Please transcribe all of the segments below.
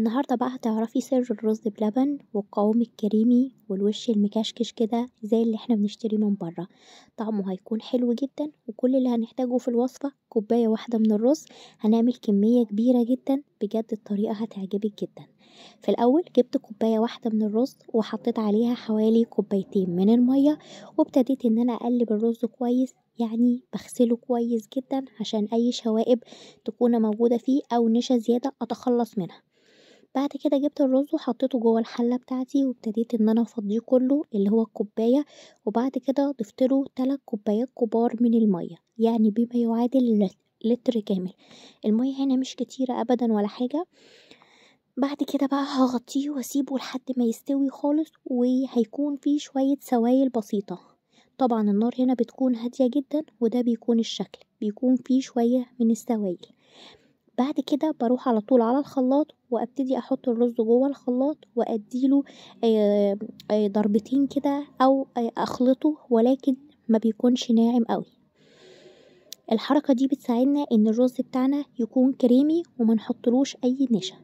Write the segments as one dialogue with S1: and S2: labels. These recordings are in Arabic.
S1: النهاردة بقى هتعرفي سر الرز بلبن والقوام الكريمي والوش المكشكش كده زي اللي إحنا بنشتريه من بره. طعمه هيكون حلو جدا وكل اللي هنحتاجه في الوصفة كوباية واحدة من الرز. هنعمل كمية كبيرة جدا بجد الطريقة هتعجبك جدا. في الأول جبت كوباية واحدة من الرز وحطيت عليها حوالي كوبايتين من المية وابتديت إن أنا أقلب الرز كويس يعني بغسله كويس جدا عشان أي شوائب تكون موجودة فيه أو نشا زيادة أتخلص منها. بعد كده جبت الرز وحطيته جوه الحلة بتاعتي وابتديت إن أنا أفضيه كله اللي هو الكوباية وبعد كده ضفتله تلات كوبايات كبار من المية يعني بما يعادل لتر كامل. المية هنا مش كتيرة ابدا ولا حاجة. بعد كده بقى هغطيه وأسيبه لحد ما يستوي خالص وهيكون فيه شوية سوائل بسيطة. طبعا النار هنا بتكون هادية جدا وده بيكون الشكل بيكون فيه شوية من السوائل. بعد كده بروح على طول على الخلاط وابتدي أحط الرز جوه الخلاط واديله آه، آه، ضربتين كده أو اخلطه ولكن ما بيكونش ناعم قوي. الحركة دي بتساعدنا ان الرز بتاعنا يكون كريمي وما نحطلوش اي نشا.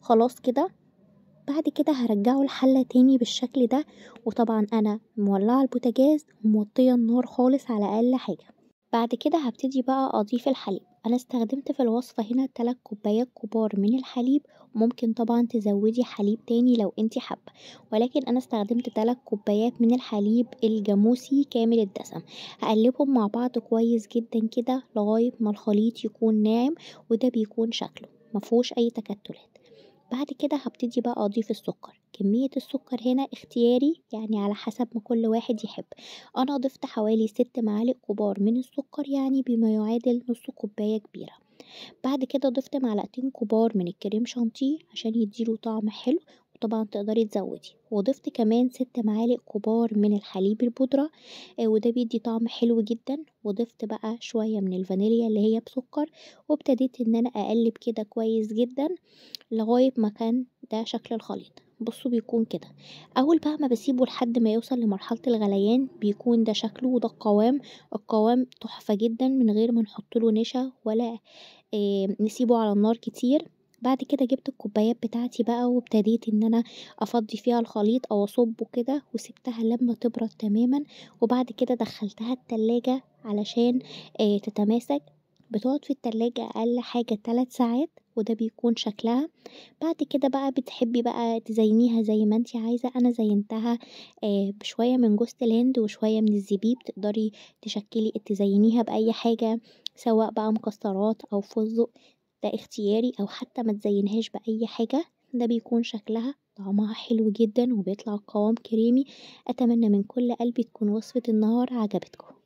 S1: خلاص كده؟ بعد كده هرجعه الحلة تاني بالشكل ده وطبعا أنا مولعة البوتاجاز وموطية النار خالص على أقل حاجة. بعد كده هبتدي بقى اضيف الحليب. أنا استخدمت في الوصفة هنا تلات كوبايات كبار من الحليب ممكن طبعا تزودي حليب تاني لو انتي حابة. ولكن أنا استخدمت تلات كوبايات من الحليب الجاموسي كامل الدسم. هقلبهم مع بعض كويس جدا كده لغاية ما الخليط يكون ناعم وده بيكون شكله مفهوش أي تكتلات. بعد كده هبتدي بقى أضيف السكر. كمية السكر هنا اختياري يعني على حسب ما كل واحد يحب. أنا ضفت حوالي ست معالق كبار من السكر يعني بما يعادل نص كوباية كبيرة. بعد كده ضفت معلقتين كبار من الكريم شانتيه عشان يديله طعم حلو وطبعا تقدري تزودي. وضفت كمان ست معالق كبار من الحليب البودرة آه وده بيدي طعم حلو جدا. وضفت بقى شوية من الفانيليا اللي هي بسكر وابتديت إن أنا أقلب كده كويس جدا لغاية ما كان ده شكل الخليط. بصوا بيكون كده. أول بقى ما بسيبه لحد ما يوصل لمرحلة الغليان بيكون ده شكله وده القوام. القوام تحفة جدا من غير ما نحطله نشا ولا إيه نسيبه على النار كتير. بعد كده جبت الكوبايات بتاعتي بقى وابتديت إن أنا أفضي فيها الخليط أو اصبه كده وسبتها لما تبرد تماما. وبعد كده دخلتها التلاجة علشان إيه تتماسك. بتقعد في التلاجة أقل حاجة تلات ساعات وده بيكون شكلها. بعد كده بقى بتحبي بقى تزينيها زي ما انتي عايزة. أنا زينتها آه بشوية من جوز الهند وشوية من الزبيب. تقدري تشكلي تزينيها بأي حاجة سواء بقى مكسرات أو فستق. ده اختياري أو حتى ما تزينهاش بأي حاجة. ده بيكون شكلها طعمها حلو جدا وبيطلع قوام كريمي. أتمنى من كل قلبي تكون وصفة النهار عجبتكم.